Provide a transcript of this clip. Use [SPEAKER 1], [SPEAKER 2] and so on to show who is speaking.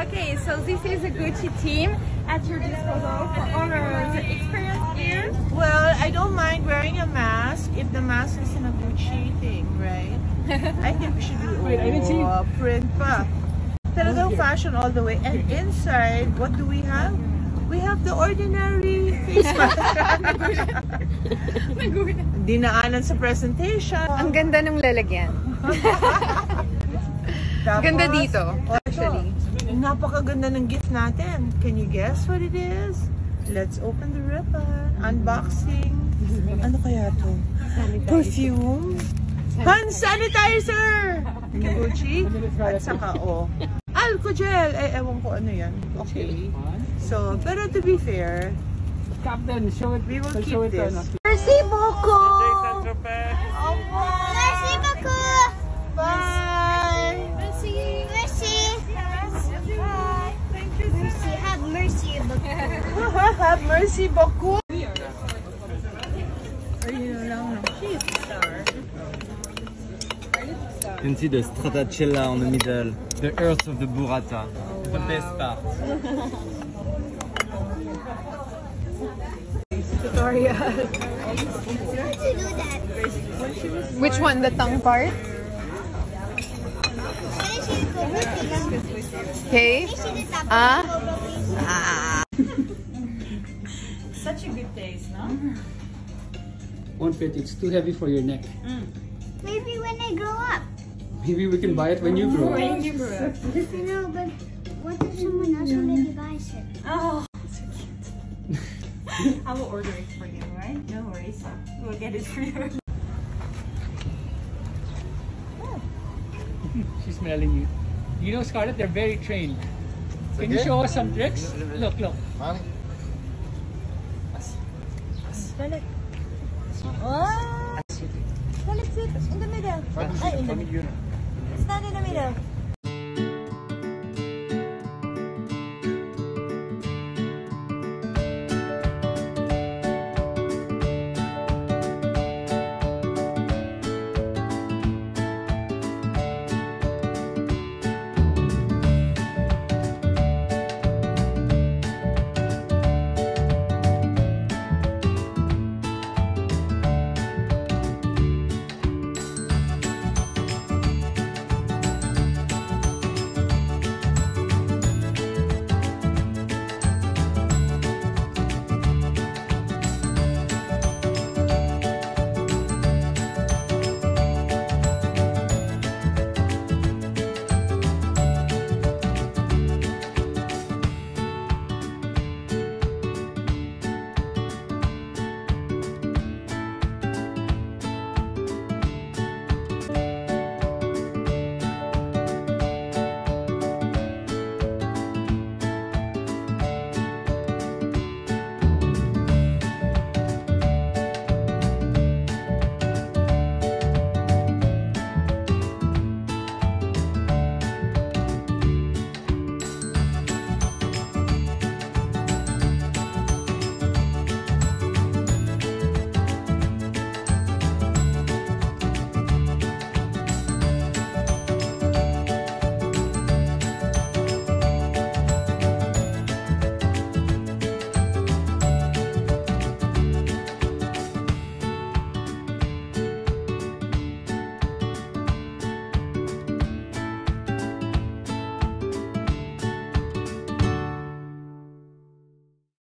[SPEAKER 1] Okay, so this is a Gucci team at your disposal for all our experience here.
[SPEAKER 2] Well, I don't mind wearing a mask if the mask is in a Gucci thing, right? I think we should do
[SPEAKER 3] Wait, I didn't see-
[SPEAKER 2] oh, print pa. Talagang fashion all the way. And inside, what do we have? We have the ordinary face mask. Dinaanan sa presentation.
[SPEAKER 1] Ang ganda ng lalagyan.
[SPEAKER 2] Tapos,
[SPEAKER 1] Ganda dito,
[SPEAKER 2] oh,
[SPEAKER 1] actually.
[SPEAKER 2] ito, Napakaganda ng gift natin. Can you guess what it is? Let's open the ribbon. Unboxing. Ano kaya to? Perfume? Hand sanitizer! Ni Gucci? At saka, oh. Alcohol! Eh, ewan ko ano yan. Okay. So, pero to be fair,
[SPEAKER 3] Captain, show it.
[SPEAKER 2] We will keep
[SPEAKER 3] it
[SPEAKER 2] this.
[SPEAKER 3] to ano.
[SPEAKER 4] Have mercy
[SPEAKER 2] beaucoup! Ayun lang. She's.
[SPEAKER 5] You can see the Stracciatella on the middle, the earth of the burrata, the best part.
[SPEAKER 1] Tutorial.
[SPEAKER 4] How to do that?
[SPEAKER 1] Which one? The tongue part?
[SPEAKER 4] Finish it for cookies.
[SPEAKER 1] Okay.
[SPEAKER 4] Finish it
[SPEAKER 1] Ah.
[SPEAKER 2] Good taste, no?
[SPEAKER 3] Won't mm. fit. It's too heavy for your neck. Mm.
[SPEAKER 4] Maybe when I grow up.
[SPEAKER 3] Maybe we can buy it when you grow. up.
[SPEAKER 4] You know, but what if someone else already buys it?
[SPEAKER 6] Oh, so cute. I will order it for you, right? No worries. We'll get it for you.
[SPEAKER 3] She's smelling you. You know, Scarlet, they're very trained. Can you show us some tricks? Look, look.
[SPEAKER 6] Well, let's sit in the middle. Ay, in the middle. Stand in the middle.